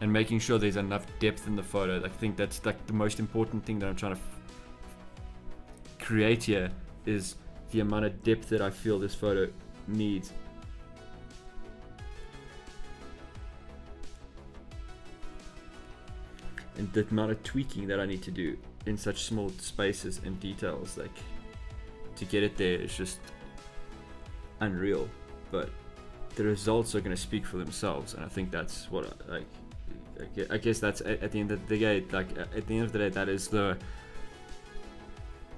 And making sure there's enough depth in the photo. I think that's like the most important thing that I'm trying to create here is the amount of depth that I feel this photo needs. And the amount of tweaking that I need to do in such small spaces and details, like to get it there is just unreal. But the results are going to speak for themselves, and I think that's what I, like I guess that's at the end of the day, like at the end of the day, that is the,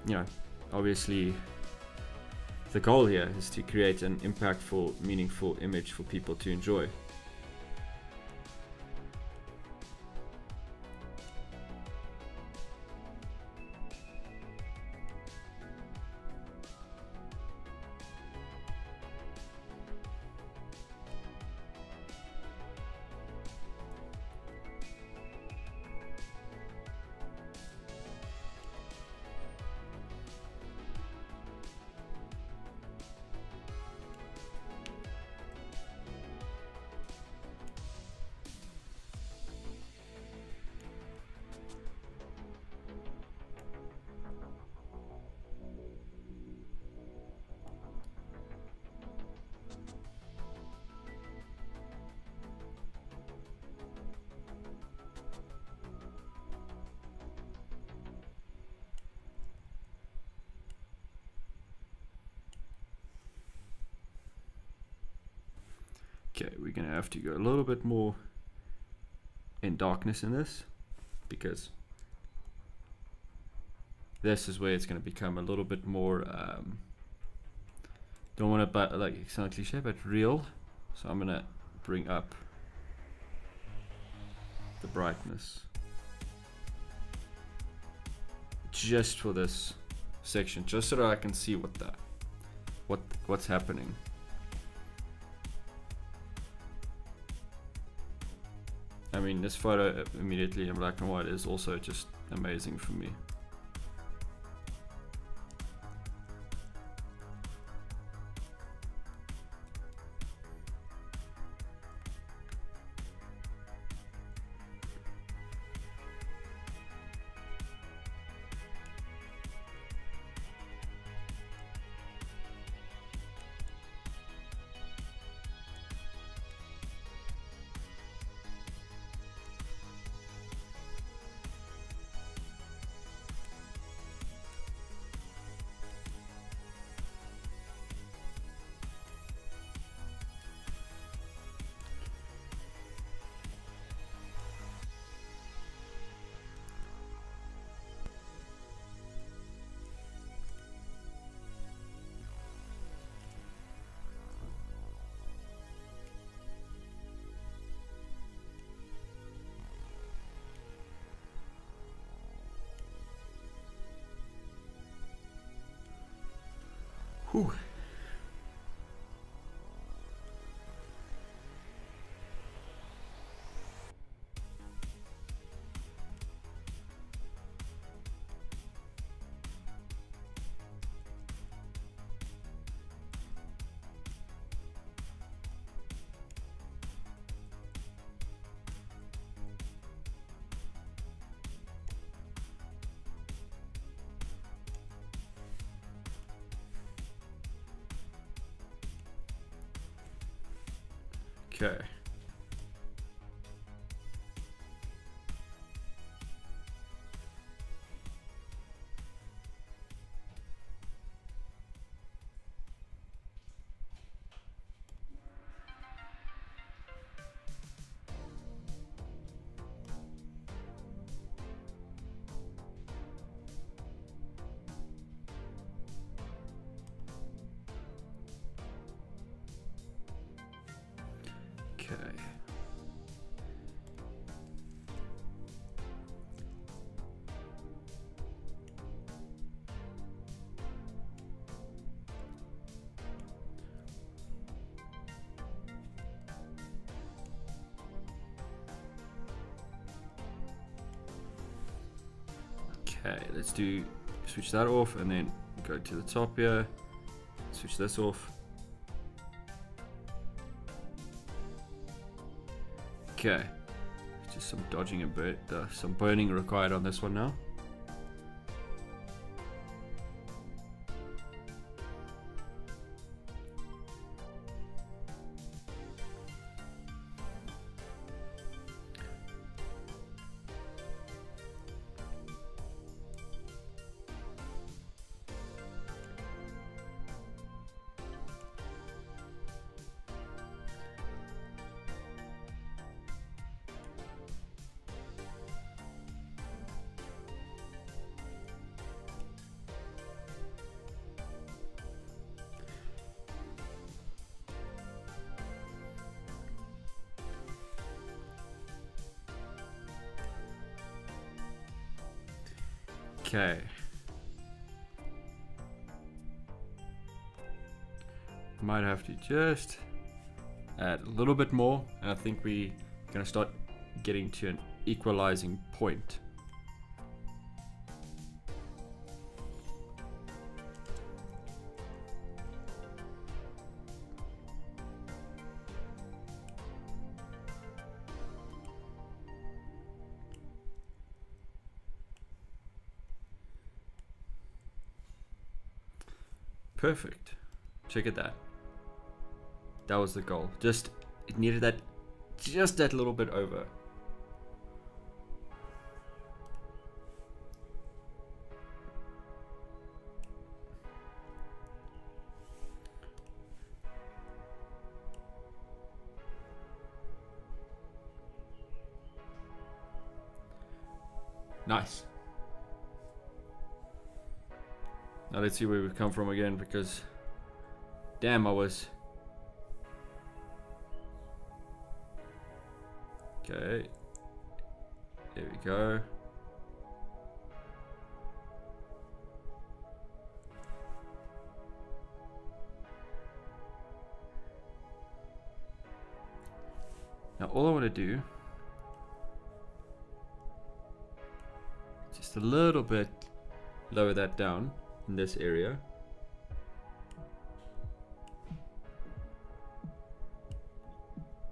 you know, obviously the goal here is to create an impactful, meaningful image for people to enjoy. To go a little bit more in darkness in this because this is where it's gonna become a little bit more um, don't want to like sound cliche but real. So I'm gonna bring up the brightness. Just for this section just so that I can see what the what what's happening mean, this photo immediately in black and white is also just amazing for me. Whew. Okay. Okay. Okay, let's do switch that off and then go to the top here. Switch this off. Okay, just some dodging and uh, some burning required on this one now. Just add a little bit more, and I think we're gonna start getting to an equalizing point. Perfect. Check it that. That was the goal. Just it needed that just that little bit over. Nice. Now let's see where we've come from again because damn I was Okay. There we go. Now all I want to do just a little bit lower that down in this area.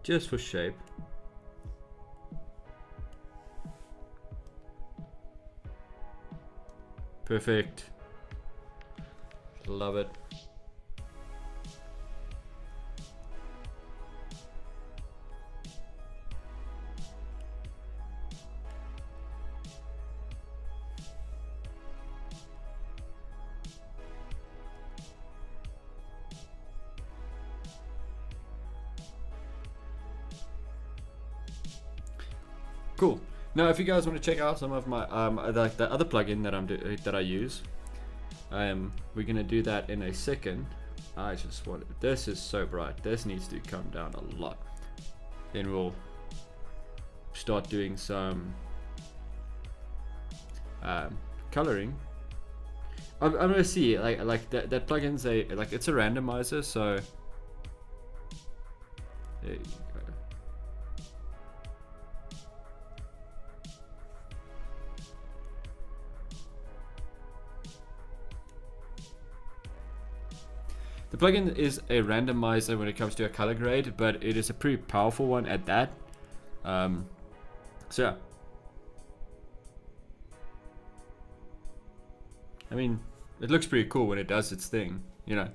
Just for shape. Perfect. Love it. Cool. Now, if you guys want to check out some of my um, like the other plugin that I'm do that I use, um, we're gonna do that in a second. I just want this is so bright. This needs to come down a lot. Then we'll start doing some um, coloring. I'm, I'm gonna see like like that that plugin's a like it's a randomizer, so plugin is a randomizer when it comes to a color grade, but it is a pretty powerful one at that. Um, so yeah. I mean, it looks pretty cool when it does its thing, you know.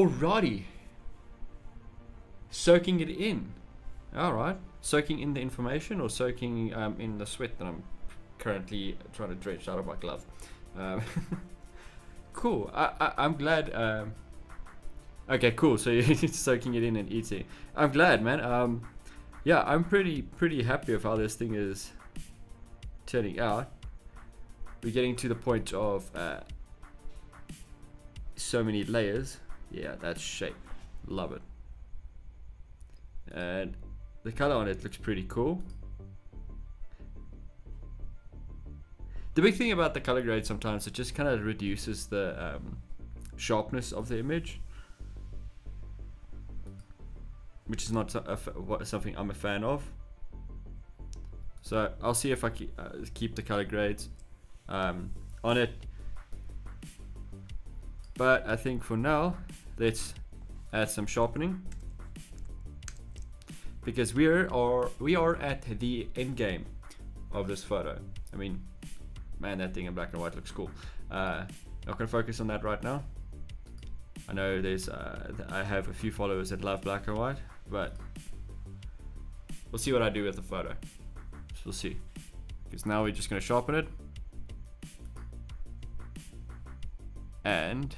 Alrighty. Soaking it in. Alright. Soaking in the information or soaking um, in the sweat that I'm currently trying to dredge out of my glove. Um, [LAUGHS] cool. I, I, I'm glad. Um, okay, cool. So [LAUGHS] you're soaking it in and eating. I'm glad, man. Um, yeah, I'm pretty pretty happy with how this thing is turning out. We're getting to the point of uh, so many layers. Yeah, that's shape. Love it. And the color on it looks pretty cool. The big thing about the color grade sometimes it just kind of reduces the um, sharpness of the image, which is not something I'm a fan of. So I'll see if I keep, uh, keep the color grades um, on it. But I think for now, let's add some sharpening because we are we are at the end game of this photo. I mean, man, that thing in black and white looks cool. Uh, not gonna focus on that right now. I know there's uh, I have a few followers that love black and white, but we'll see what I do with the photo. So we'll see. Because now we're just gonna sharpen it. And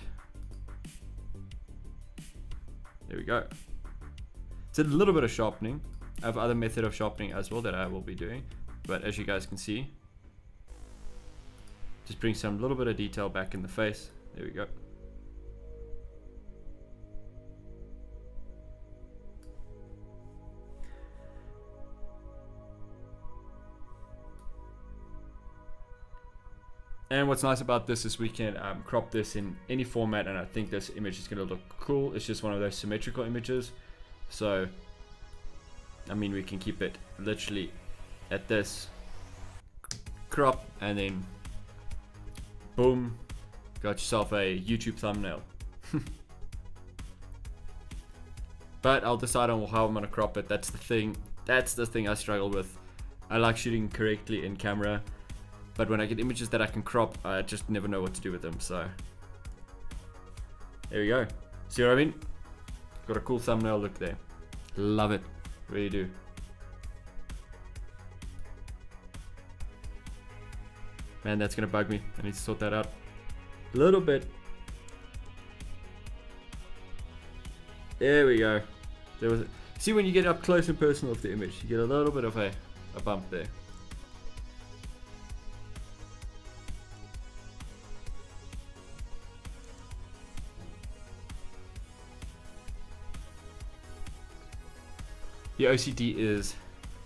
there we go. It's a little bit of sharpening. I have other method of sharpening as well that I will be doing. But as you guys can see, just bring some little bit of detail back in the face. There we go. And what's nice about this is we can um, crop this in any format and I think this image is going to look cool. It's just one of those symmetrical images. So, I mean, we can keep it literally at this crop and then boom, got yourself a YouTube thumbnail. [LAUGHS] but I'll decide on how I'm going to crop it. That's the thing. That's the thing I struggle with. I like shooting correctly in camera. But when I get images that I can crop, I just never know what to do with them, so. There we go. See what I mean? Got a cool thumbnail look there. Love it. Really do. Man, that's gonna bug me. I need to sort that out. A little bit. There we go. There was. A, see when you get up close and personal with the image, you get a little bit of a, a bump there. The OCD is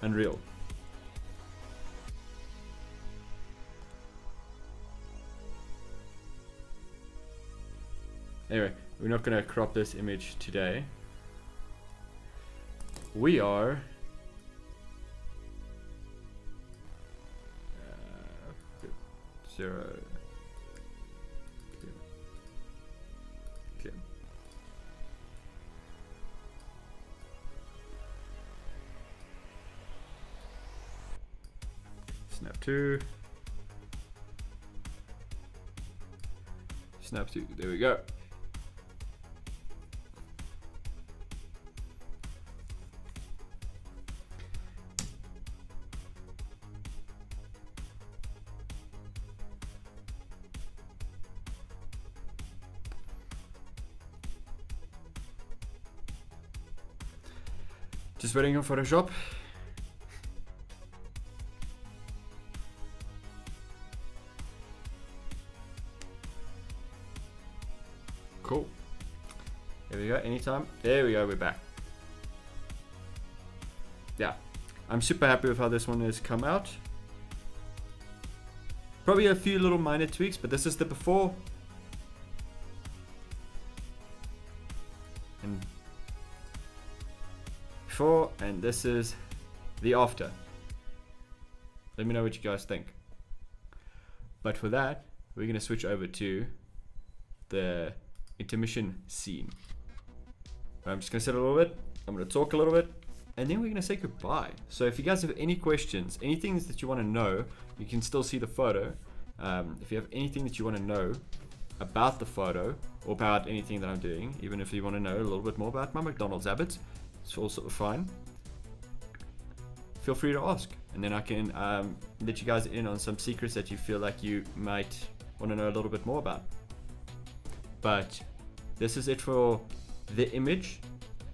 unreal. Anyway, we're not gonna crop this image today. We are uh, zero. Two. Snap two. There we go. Just waiting on Photoshop. There we go. There we go, we're back. Yeah, I'm super happy with how this one has come out. Probably a few little minor tweaks, but this is the before. And before, and this is the after. Let me know what you guys think. But for that, we're gonna switch over to the intermission scene. I'm just gonna sit a little bit, I'm gonna talk a little bit, and then we're gonna say goodbye. So if you guys have any questions, anything that you wanna know, you can still see the photo. Um, if you have anything that you wanna know about the photo, or about anything that I'm doing, even if you wanna know a little bit more about my McDonald's habits, it's also fine. Feel free to ask, and then I can um, let you guys in on some secrets that you feel like you might want to know a little bit more about. But this is it for the image.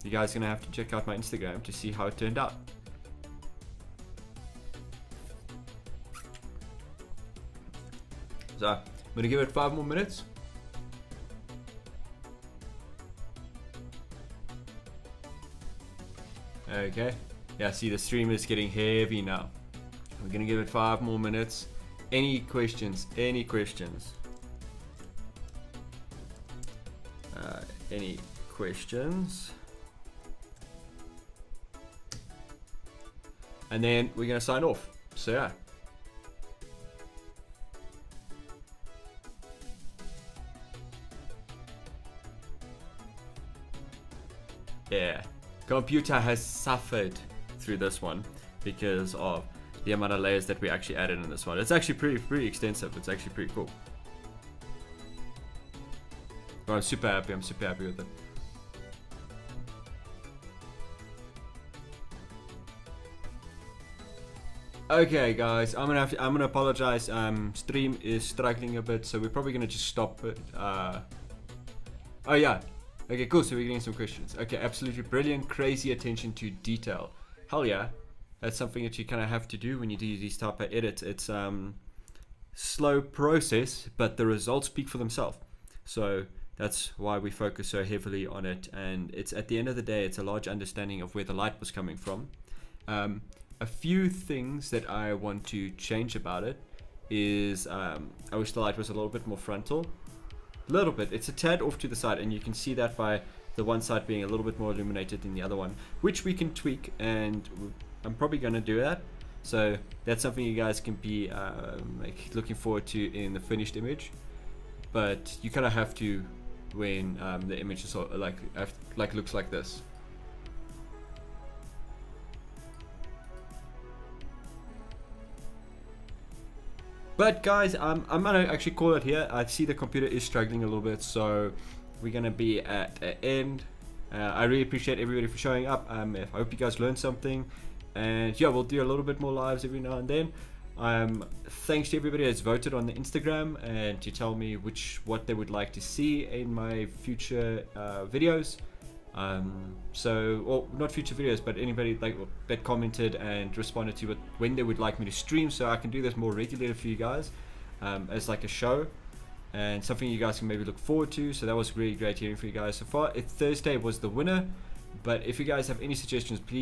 You guys are gonna have to check out my Instagram to see how it turned out. So I'm gonna give it five more minutes. Okay. Yeah, see the stream is getting heavy now. We're gonna give it five more minutes. Any questions? Any questions? Uh, any questions? And then we're gonna sign off. So yeah. Yeah. Computer has suffered through this one because of the amount of layers that we actually added in this one. It's actually pretty pretty extensive. It's actually pretty cool. But I'm super happy. I'm super happy with it. Okay, guys, I'm gonna have to, I'm gonna apologize. Um, stream is struggling a bit, so we're probably gonna just stop it. Uh, oh yeah. Okay, cool. So we're getting some questions. Okay, absolutely brilliant, crazy attention to detail. Hell yeah, that's something that you kind of have to do when you do these type of edits. It's um slow process, but the results speak for themselves. So that's why we focus so heavily on it. And it's at the end of the day, it's a large understanding of where the light was coming from. Um, a few things that I want to change about it is um, I wish the light was a little bit more frontal. A little bit. It's a tad off to the side, and you can see that by the one side being a little bit more illuminated than the other one, which we can tweak, and I'm probably going to do that. So that's something you guys can be um, like looking forward to in the finished image. But you kind of have to when um, the image is like like looks like this. But guys, um, I'm gonna actually call it here. I see the computer is struggling a little bit, so we're gonna be at an end. Uh, I really appreciate everybody for showing up. Um, I hope you guys learned something, and yeah, we'll do a little bit more lives every now and then. Um, thanks to everybody that's voted on the Instagram and to tell me which what they would like to see in my future uh, videos. Um, so, well, not future videos, but anybody like that commented and responded to what when they would like me to stream, so I can do this more regularly for you guys um, as like a show and something you guys can maybe look forward to. So that was really great hearing from you guys so far. It, Thursday was the winner, but if you guys have any suggestions, please.